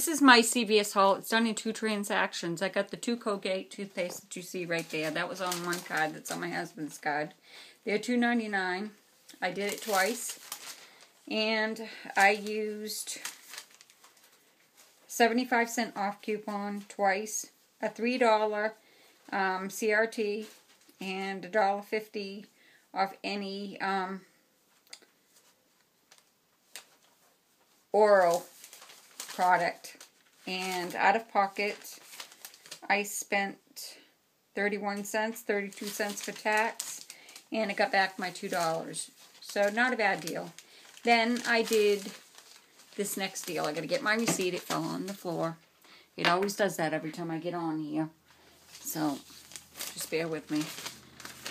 This is my CVS haul. It's done in two transactions. I got the two Colgate toothpaste that you see right there. That was on one card. That's on my husband's card. They're two ninety nine. I did it twice. And I used 75 cent off coupon twice. A $3 um, CRT and a dollar fifty off any um, oral product. And out of pocket, I spent 31 cents, 32 cents for tax, and I got back my $2. So not a bad deal. Then I did this next deal. I got to get my receipt. It fell on the floor. It always does that every time I get on here. So just bear with me.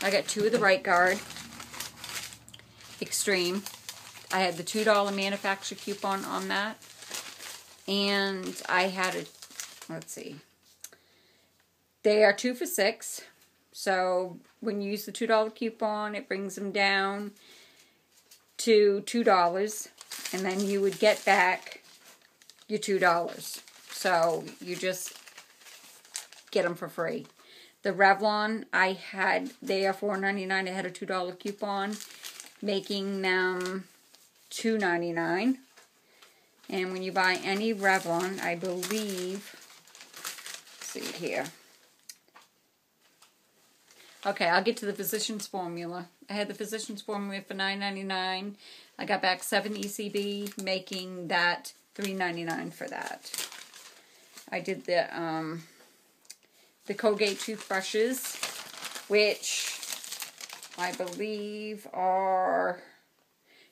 I got two of the right guard. Extreme. I had the $2 manufacturer coupon on that. And I had a, let's see. They are two for six. So when you use the $2 coupon, it brings them down to $2. And then you would get back your $2. So you just get them for free. The Revlon, I had, they are $4.99. I had a $2 coupon, making them $2.99. And when you buy any Revlon, I believe, see here. Okay, I'll get to the Physicians Formula. I had the Physicians Formula for $9.99. I got back 7 ECB, making that $3.99 for that. I did the um, the Colgate toothbrushes, which I believe are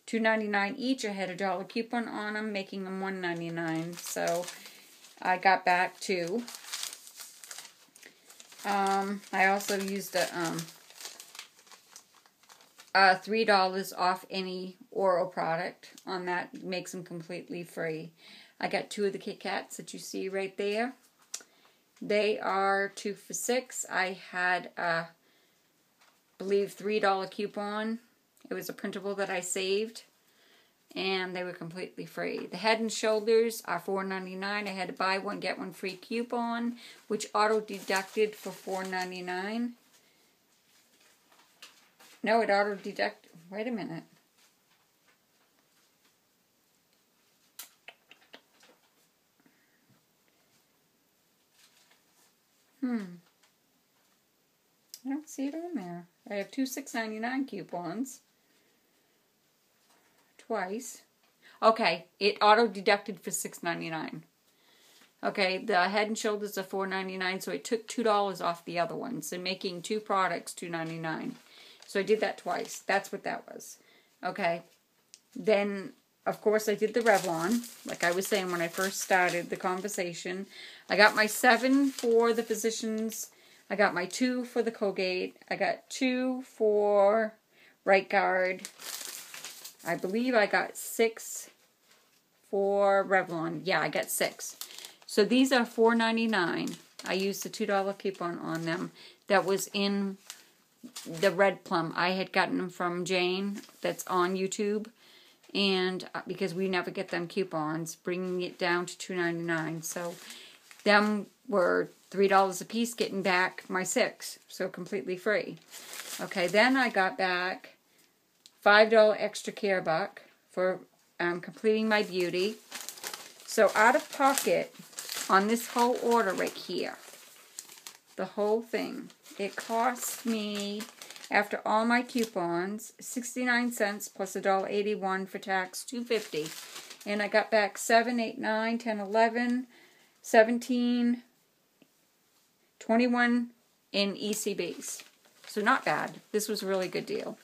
$2.99 each. I had a dollar coupon on them, making them one ninety nine. So I got back two. Um, I also used a, um, uh, $3 off any oral product on that. Makes them completely free. I got two of the Kit Kats that you see right there. They are two for six. I had a, believe, $3 coupon it was a printable that I saved, and they were completely free. The Head and Shoulders are $4.99. I had to buy one, get one free coupon, which auto-deducted for $4.99. No, it auto-deducted. Wait a minute. Hmm. I don't see it on there. I have two six ninety nine coupons twice. Okay, it auto deducted for six ninety nine. Okay, the Head and Shoulders are four ninety nine, so it took two dollars off the other ones, so making two products two ninety nine. So I did that twice. That's what that was. Okay, then of course I did the Revlon, like I was saying when I first started the conversation. I got my seven for the Physicians. I got my two for the Colgate. I got two for Right Guard. I believe I got six for Revlon. Yeah, I got six. So these are $4.99. I used the $2 coupon on them. That was in the red plum. I had gotten them from Jane that's on YouTube. And uh, because we never get them coupons, bringing it down to $2.99. So them were $3 a piece, getting back my six. So completely free. Okay, then I got back $5 extra care buck for um, completing my beauty. So out of pocket on this whole order right here, the whole thing, it cost me, after all my coupons, 69 cents plus $1.81 for tax, 250 And I got back 7, 8, 9, 10, 11, 17, 21 in ECBs. So not bad. This was a really good deal.